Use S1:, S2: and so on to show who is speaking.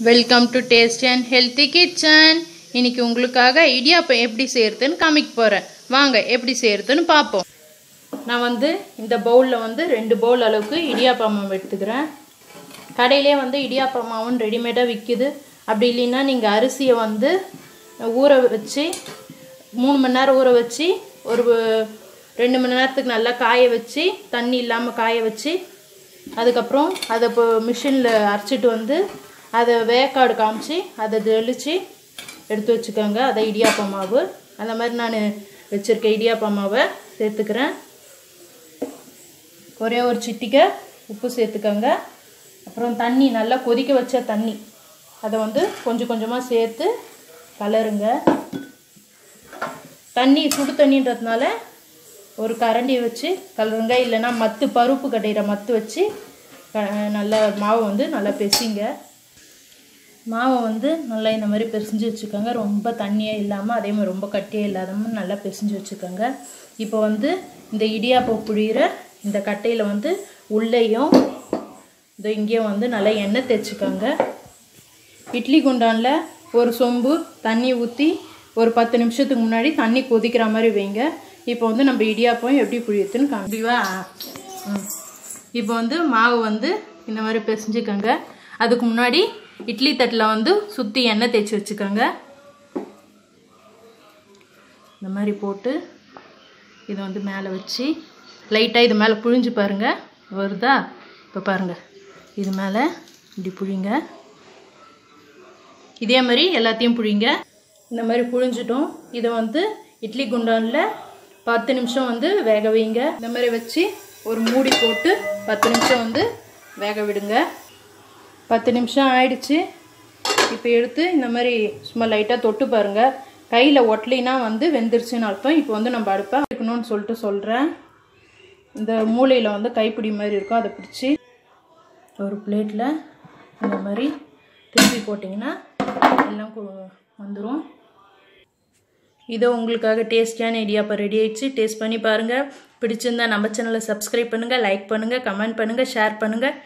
S1: Welcome to taste and healthy kitchen இன்னைக்கு உங்களுக்காக இடியாப்பம் எப்படி செய்யறதுன்னு காமிக்க போகிறேன் வாங்க எப்படி செய்யறதுன்னு பார்ப்போம். நான் வந்து இந்த பவுலில் வந்து ரெண்டு பவுல் அளவுக்கு இடியாப்பம் மாவு எடுத்துக்கிறேன். கடையிலே வந்து இடியாப்பம் மாவும் ரெடிமேடாக விற்கிது அப்படி இல்லைன்னா நீங்கள் அரிசியை வந்து ஊற வச்சு மூணு மணி நேரம் ஊற வச்சு ஒரு ரெண்டு மணி நேரத்துக்கு நல்லா காய வச்சு தண்ணி இல்லாமல் காய வச்சு அதுக்கப்புறம் அதை இப்போ மிஷினில் அரைச்சிட்டு வந்து அதை வேக்காடு காமிச்சு அதை தெளித்து எடுத்து வச்சுக்கோங்க. அதை இடியாப்ப மாவு. அந்த மாதிரி நான் வச்சுருக்க இடியாப்ப மாவை சேர்த்துக்கிறேன். ஒரே ஒரு சிட்டிக்கை உப்பு சேர்த்துக்கோங்க. அப்புறம் தண்ணி நல்லா கொதிக்க வச்ச தண்ணி. அதை வந்து கொஞ்சம் கொஞ்சமாக சேர்த்து கலருங்க. தண்ணி சுடு தண்ணின்றதுனால ஒரு கரண்டியை வச்சு கலருங்க. இல்லைன்னா மத்து பருப்பு கடையிற மத்து வச்சு நல்லா மாவை வந்து நல்லா பெசிங்க. மாவை வந்து நல்லா இந்த மாதிரி பிசைஞ்சு வச்சுக்கோங்க. ரொம்ப தண்ணியாக இல்லாமல் அதே மாதிரி ரொம்ப கட்டியாக இல்லாதமல் நல்லா பிசைஞ்சு வச்சுக்கோங்க. இப்போ வந்து இந்த இடியாப்பம் புழியிற இந்த கட்டையில் வந்து உள்ளேயும் இந்த இங்கேயும் வந்து நல்லா எண்ணெய் தேய்ச்சிக்கோங்க. இட்லி குண்டானில் ஒரு சொம்பு தண்ணி ஊற்றி ஒரு பத்து நிமிஷத்துக்கு முன்னாடி தண்ணி கொதிக்கிற மாதிரி வைங்க. இப்போ வந்து நம்ம இடியாப்பம் எப்படி புழியத்துன்னு காமிவா இப்போ வந்து மாவு வந்து இந்த மாதிரி பிசைஞ்சுக்கோங்க. அதுக்கு முன்னாடி இட்லி தட்டில் வந்து சுற்றி எண்ணெய் தேய்ச்சி வச்சுக்கோங்க. இந்த மாதிரி போட்டு இதை வந்து மேலே வச்சு லைட்டாக இது மேலே புழிஞ்சு பாருங்கள் வருதா? இப்போ பாருங்கள் இது மேலே இப்படி புழிங்க. இதே மாதிரி எல்லாத்தையும் புழிங்க. இந்த மாதிரி புழிஞ்சிட்டோம். இதை வந்து இட்லி குண்டானில் பத்து நிமிஷம் வந்து வேக வைங்க. இந்த மாதிரி வச்சு ஒரு மூடி போட்டு பத்து நிமிஷம் வந்து வேக விடுங்க. பத்து நிமிஷம் ஆயிடுச்சு. இப்போ எடுத்து இந்த மாதிரி சும்மா லைட்டாக தொட்டு பாருங்கள் கையில் ஒட்டலினா வந்து வெந்துருச்சுன்னு அர்த்தம். இப்போ வந்து நம்ம அடுப்பை இருக்கணும்னு சொல்லிட்டு சொல்கிறேன் இந்த மூளையில் வந்து கைப்பிடி மாதிரி இருக்கும். அதை பிடிச்சி ஒரு பிளேட்டில் இந்த மாதிரி திருப்பி போட்டிங்கன்னா எல்லாம் வந்துடும் இதோ உங்களுக்காக டேஸ்டியான இடியாப்பம் ரெடி ஆயிடுச்சு. டேஸ்ட் பண்ணி பாருங்கள் பிடிச்சிருந்தா நம்ம சேனலை சப்ஸ்கிரைப் பண்ணுங்கள் லைக் பண்ணுங்கள் கமெண்ட் பண்ணுங்கள் ஷேர் பண்ணுங்கள்